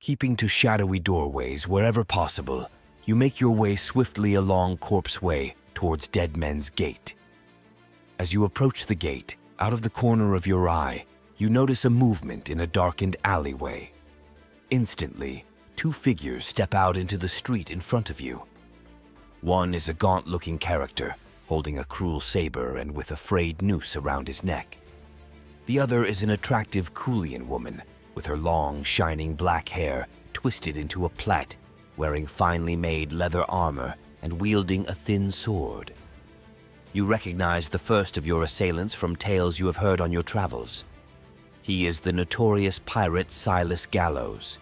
Keeping to shadowy doorways wherever possible, you make your way swiftly along Corpse Way towards Dead Men's Gate. As you approach the gate, out of the corner of your eye, you notice a movement in a darkened alleyway. Instantly, two figures step out into the street in front of you. One is a gaunt-looking character, holding a cruel saber and with a frayed noose around his neck. The other is an attractive Kulian woman, with her long, shining black hair twisted into a plait, wearing finely made leather armor and wielding a thin sword. You recognize the first of your assailants from tales you have heard on your travels. He is the notorious pirate Silas Gallows.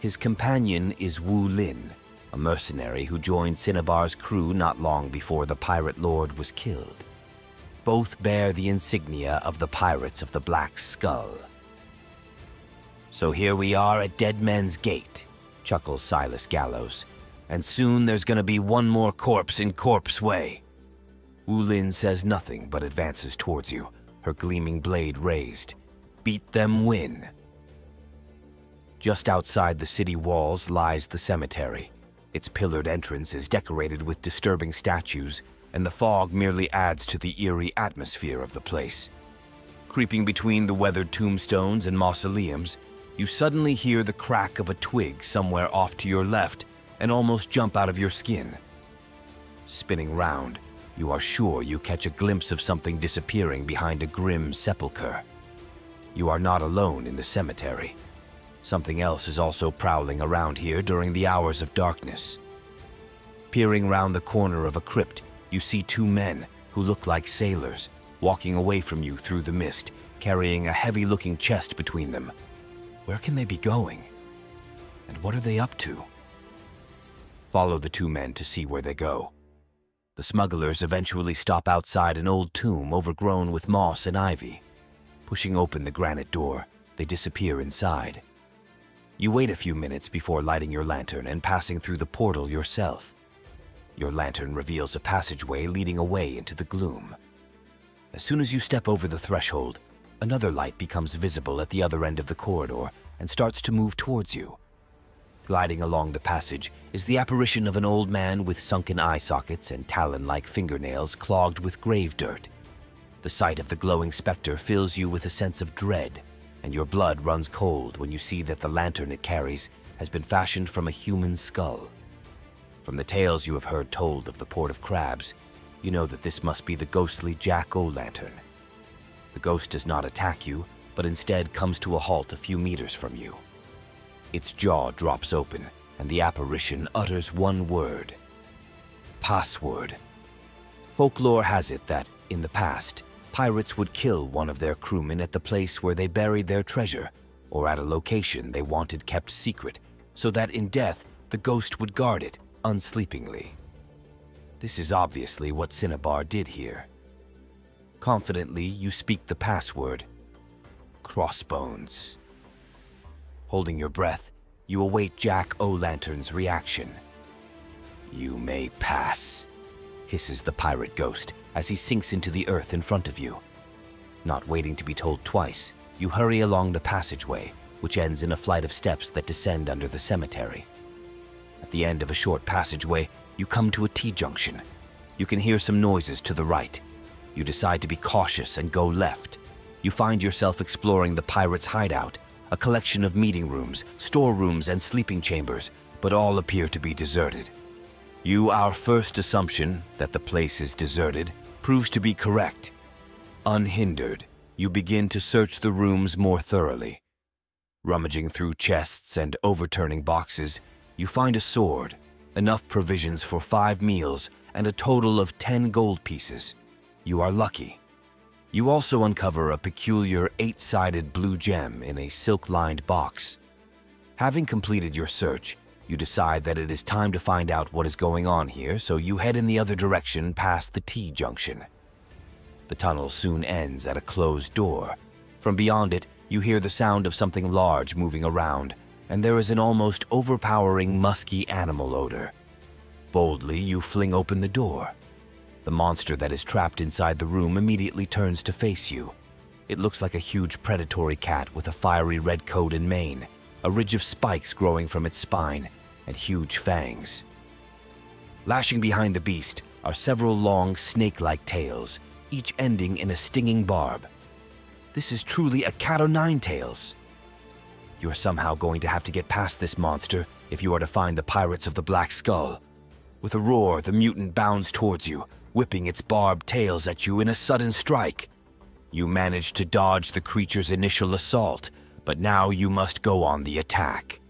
His companion is Wu Lin, a mercenary who joined Cinnabar's crew not long before the pirate lord was killed. Both bear the insignia of the Pirates of the Black Skull. So here we are at Dead Men's Gate, chuckles Silas Gallows, and soon there's gonna be one more corpse in Corpse Way. Wu Lin says nothing but advances towards you, her gleaming blade raised. Beat them win. Just outside the city walls lies the cemetery. Its pillared entrance is decorated with disturbing statues, and the fog merely adds to the eerie atmosphere of the place. Creeping between the weathered tombstones and mausoleums, you suddenly hear the crack of a twig somewhere off to your left and almost jump out of your skin. Spinning round, you are sure you catch a glimpse of something disappearing behind a grim sepulchre. You are not alone in the cemetery. Something else is also prowling around here during the hours of darkness. Peering round the corner of a crypt, you see two men who look like sailors walking away from you through the mist, carrying a heavy-looking chest between them. Where can they be going? And what are they up to? Follow the two men to see where they go. The smugglers eventually stop outside an old tomb overgrown with moss and ivy. Pushing open the granite door, they disappear inside. You wait a few minutes before lighting your lantern and passing through the portal yourself. Your lantern reveals a passageway leading away into the gloom. As soon as you step over the threshold, another light becomes visible at the other end of the corridor and starts to move towards you. Gliding along the passage is the apparition of an old man with sunken eye sockets and talon-like fingernails clogged with grave dirt. The sight of the glowing specter fills you with a sense of dread, and your blood runs cold when you see that the lantern it carries has been fashioned from a human skull. From the tales you have heard told of the Port of Crabs, you know that this must be the ghostly Jack-o'-lantern. The ghost does not attack you, but instead comes to a halt a few meters from you. Its jaw drops open, and the apparition utters one word. Password. Folklore has it that, in the past, pirates would kill one of their crewmen at the place where they buried their treasure, or at a location they wanted kept secret, so that in death the ghost would guard it unsleepingly. This is obviously what Cinnabar did here. Confidently, you speak the password. Crossbones. Holding your breath, you await Jack O'Lantern's reaction. You may pass, hisses the pirate ghost as he sinks into the earth in front of you. Not waiting to be told twice, you hurry along the passageway, which ends in a flight of steps that descend under the cemetery. At the end of a short passageway, you come to a T-junction. You can hear some noises to the right. You decide to be cautious and go left. You find yourself exploring the pirates' hideout, a collection of meeting rooms, storerooms, and sleeping chambers, but all appear to be deserted. You, our first assumption that the place is deserted, proves to be correct. Unhindered, you begin to search the rooms more thoroughly. Rummaging through chests and overturning boxes, you find a sword, enough provisions for five meals, and a total of 10 gold pieces. You are lucky. You also uncover a peculiar eight-sided blue gem in a silk-lined box. Having completed your search, you decide that it is time to find out what is going on here, so you head in the other direction past the T-junction. The tunnel soon ends at a closed door. From beyond it, you hear the sound of something large moving around, and there is an almost overpowering musky animal odor. Boldly, you fling open the door. The monster that is trapped inside the room immediately turns to face you. It looks like a huge predatory cat with a fiery red coat and mane, a ridge of spikes growing from its spine, and huge fangs. Lashing behind the beast are several long snake-like tails, each ending in a stinging barb. This is truly a cat o' nine tails. You're somehow going to have to get past this monster if you are to find the pirates of the Black Skull. With a roar, the mutant bounds towards you, whipping its barbed tails at you in a sudden strike. You manage to dodge the creature's initial assault, but now you must go on the attack.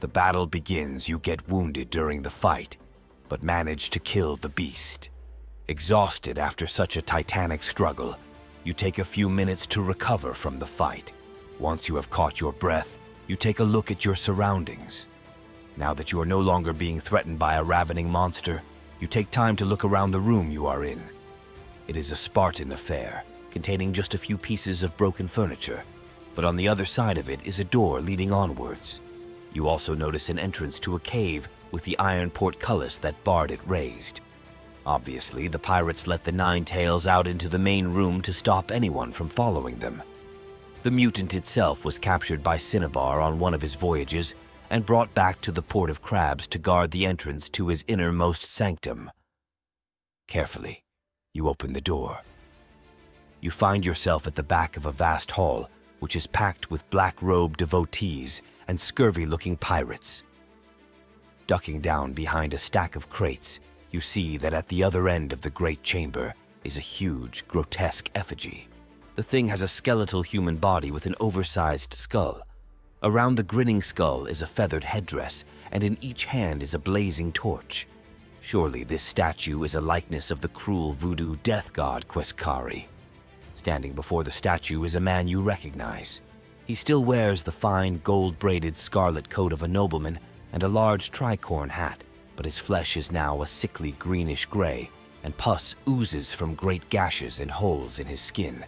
The battle begins, you get wounded during the fight, but manage to kill the beast. Exhausted after such a titanic struggle, you take a few minutes to recover from the fight. Once you have caught your breath, you take a look at your surroundings. Now that you are no longer being threatened by a ravening monster, you take time to look around the room you are in. It is a Spartan affair, containing just a few pieces of broken furniture, but on the other side of it is a door leading onwards. You also notice an entrance to a cave with the iron portcullis that barred it raised. Obviously, the pirates let the Nine Tails out into the main room to stop anyone from following them. The mutant itself was captured by Cinnabar on one of his voyages and brought back to the Port of Crabs to guard the entrance to his innermost sanctum. Carefully, you open the door. You find yourself at the back of a vast hall, which is packed with black-robed devotees and scurvy-looking pirates. Ducking down behind a stack of crates, you see that at the other end of the great chamber is a huge, grotesque effigy. The thing has a skeletal human body with an oversized skull, Around the grinning skull is a feathered headdress, and in each hand is a blazing torch. Surely this statue is a likeness of the cruel voodoo death god Queskari. Standing before the statue is a man you recognize. He still wears the fine gold-braided scarlet coat of a nobleman and a large tricorn hat, but his flesh is now a sickly greenish gray, and pus oozes from great gashes and holes in his skin.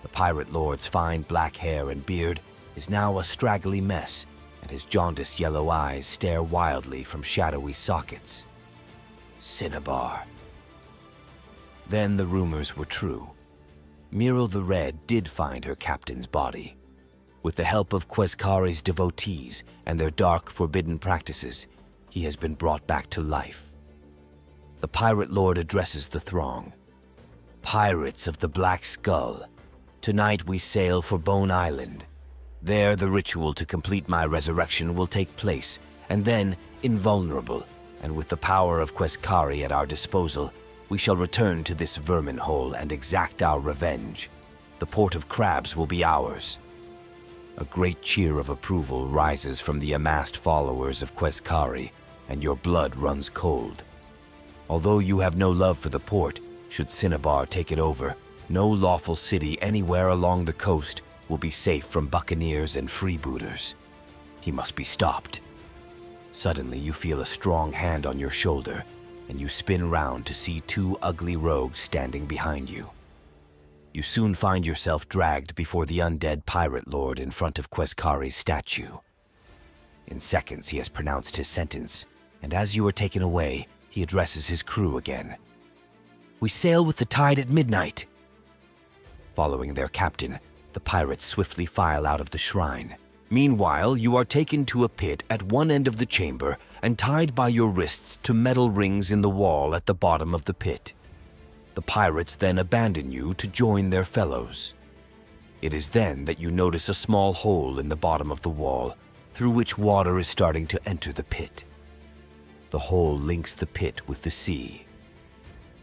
The pirate lord's fine black hair and beard is now a straggly mess, and his jaundiced yellow eyes stare wildly from shadowy sockets. Cinnabar. Then the rumors were true. Muriel the Red did find her captain's body. With the help of Queskari's devotees and their dark, forbidden practices, he has been brought back to life. The pirate lord addresses the throng. Pirates of the Black Skull, tonight we sail for Bone Island, there, the ritual to complete my resurrection will take place, and then, invulnerable, and with the power of Queskari at our disposal, we shall return to this vermin hole and exact our revenge. The port of crabs will be ours. A great cheer of approval rises from the amassed followers of Queskari, and your blood runs cold. Although you have no love for the port, should Cinnabar take it over, no lawful city anywhere along the coast will be safe from buccaneers and freebooters. He must be stopped. Suddenly, you feel a strong hand on your shoulder, and you spin round to see two ugly rogues standing behind you. You soon find yourself dragged before the undead pirate lord in front of Queskari's statue. In seconds, he has pronounced his sentence, and as you are taken away, he addresses his crew again. We sail with the tide at midnight. Following their captain, the pirates swiftly file out of the shrine. Meanwhile, you are taken to a pit at one end of the chamber and tied by your wrists to metal rings in the wall at the bottom of the pit. The pirates then abandon you to join their fellows. It is then that you notice a small hole in the bottom of the wall, through which water is starting to enter the pit. The hole links the pit with the sea.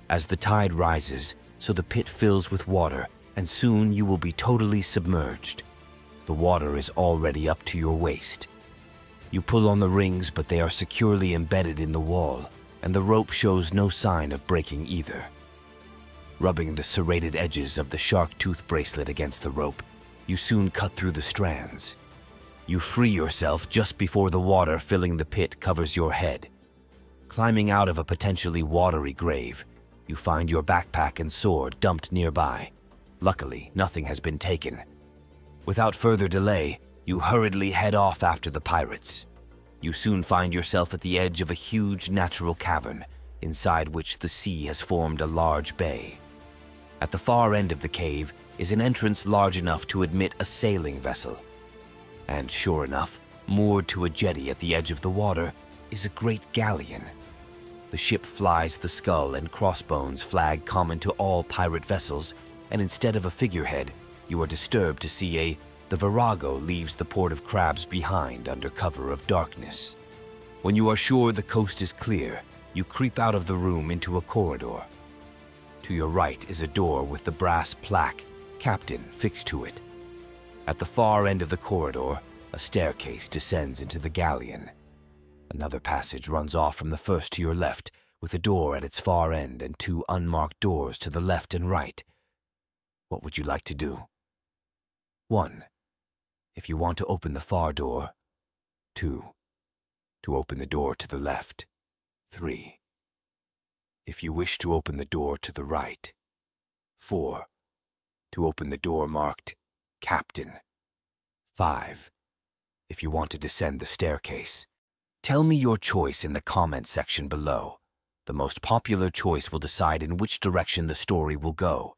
As the tide rises, so the pit fills with water, and soon you will be totally submerged. The water is already up to your waist. You pull on the rings, but they are securely embedded in the wall, and the rope shows no sign of breaking either. Rubbing the serrated edges of the shark tooth bracelet against the rope, you soon cut through the strands. You free yourself just before the water filling the pit covers your head. Climbing out of a potentially watery grave, you find your backpack and sword dumped nearby. Luckily, nothing has been taken. Without further delay, you hurriedly head off after the pirates. You soon find yourself at the edge of a huge natural cavern, inside which the sea has formed a large bay. At the far end of the cave is an entrance large enough to admit a sailing vessel. And sure enough, moored to a jetty at the edge of the water, is a great galleon. The ship flies the skull and crossbones flag common to all pirate vessels, and instead of a figurehead, you are disturbed to see a the Virago leaves the port of crabs behind under cover of darkness. When you are sure the coast is clear, you creep out of the room into a corridor. To your right is a door with the brass plaque, Captain, fixed to it. At the far end of the corridor, a staircase descends into the galleon. Another passage runs off from the first to your left, with a door at its far end and two unmarked doors to the left and right. What would you like to do? 1. If you want to open the far door. 2. To open the door to the left. 3. If you wish to open the door to the right. 4. To open the door marked Captain. 5. If you want to descend the staircase. Tell me your choice in the comment section below. The most popular choice will decide in which direction the story will go.